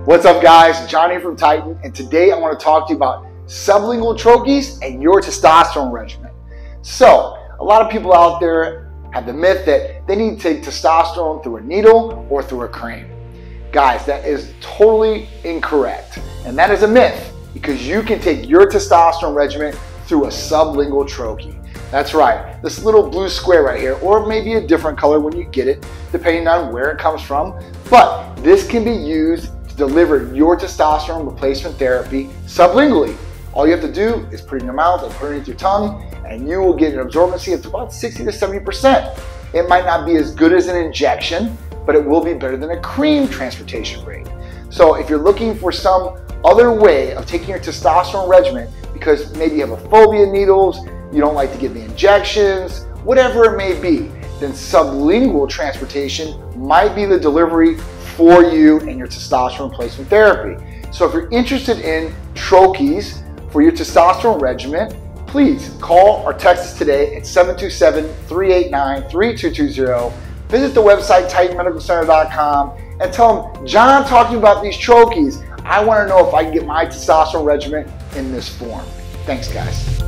What's up guys, Johnny from Titan, and today I want to talk to you about sublingual troches and your testosterone regimen. So, a lot of people out there have the myth that they need to take testosterone through a needle or through a cream. Guys, that is totally incorrect. And that is a myth because you can take your testosterone regimen through a sublingual troche. That's right, this little blue square right here, or maybe a different color when you get it, depending on where it comes from. But this can be used deliver your testosterone replacement therapy sublingually. All you have to do is put it in your mouth and put it underneath your tongue, and you will get an absorbency of about 60 to 70%. It might not be as good as an injection, but it will be better than a cream transportation rate. So if you're looking for some other way of taking your testosterone regimen, because maybe you have a phobia needles, you don't like to give the injections, whatever it may be, then sublingual transportation might be the delivery for you and your testosterone replacement therapy. So if you're interested in troches for your testosterone regimen, please call or text us today at 727-389-3220. Visit the website titanmedicalcenter.com and tell them, John talking about these troches. I want to know if I can get my testosterone regimen in this form. Thanks, guys.